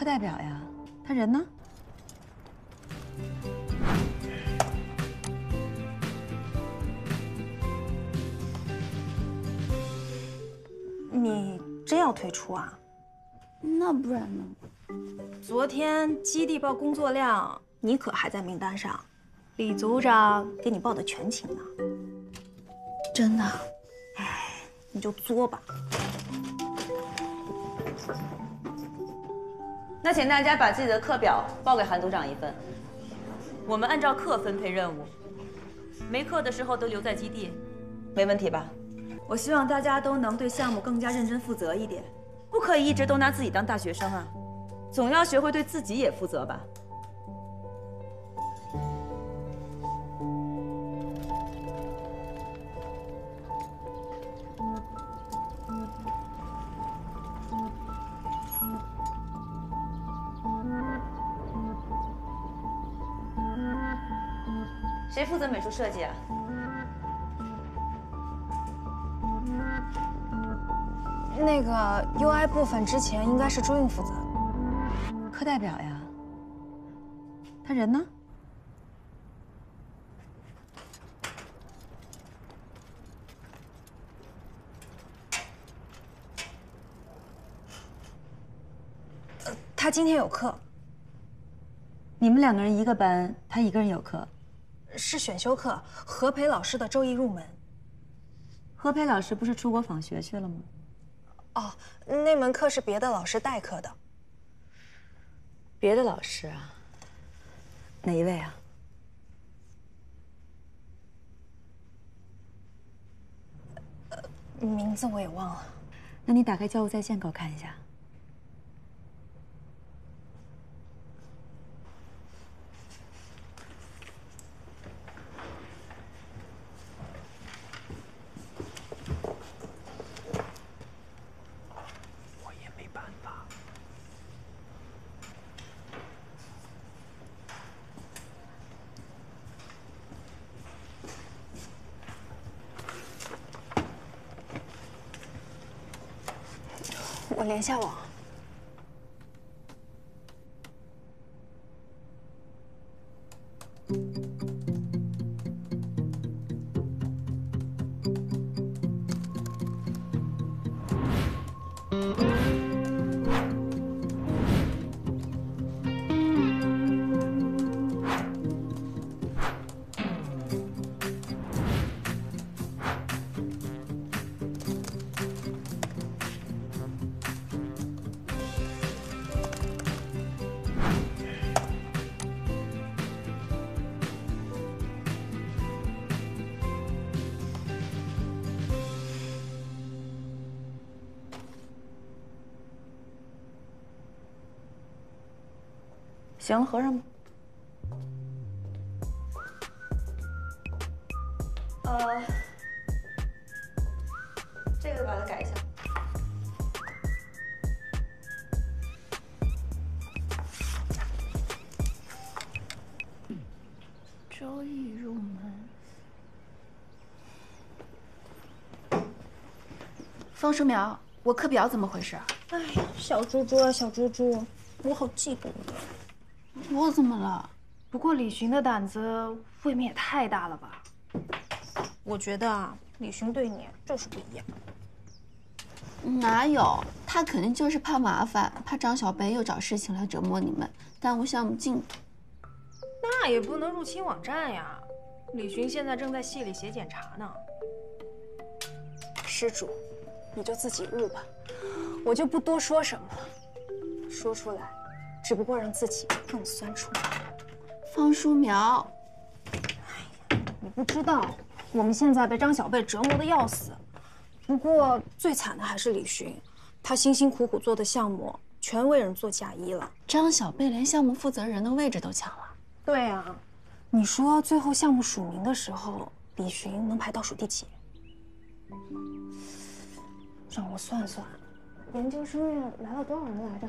课代表呀，他人呢？你真要退出啊？那不然呢？昨天基地报工作量，你可还在名单上，李组长给你报的全勤呢。真的？哎，你就作吧。那请大家把自己的课表报给韩组长一份，我们按照课分配任务，没课的时候都留在基地，没问题吧？我希望大家都能对项目更加认真负责一点，不可以一直都拿自己当大学生啊，总要学会对自己也负责吧。谁负责美术设计啊？那个 UI 部分之前应该是朱韵负责。课代表呀，他人呢？他今天有课。你们两个人一个班，他一个人有课。是选修课，何培老师的周易入门。何培老师不是出国访学去了吗？哦，那门课是别的老师代课的。别的老师啊？哪一位啊？名字我也忘了。那你打开教务在线给我看一下。我连下网。行了，合上吧。呃，这个把它改一下。周易入门。方书苗，我课表怎么回事？哎呀，小猪猪啊，小猪猪，我好嫉妒你。我怎么了？不过李寻的胆子未免也太大了吧？我觉得啊，李寻对你就是不一样。哪有？他肯定就是怕麻烦，怕张小北又找事情来折磨你们，耽误项目进度。那也不能入侵网站呀。李寻现在正在系里写检查呢。施主，你就自己悟吧，我就不多说什么了。说出来，只不过让自己更酸楚。方书苗，哎呀你不知道，我们现在被张小贝折磨的要死。不过最惨的还是李寻，他辛辛苦苦做的项目全为人做嫁衣了。张小贝连项目负责人的位置都抢了。对啊，你说最后项目署名的时候，李寻能排倒数第几？让我算算，研究生院来了多少人来着？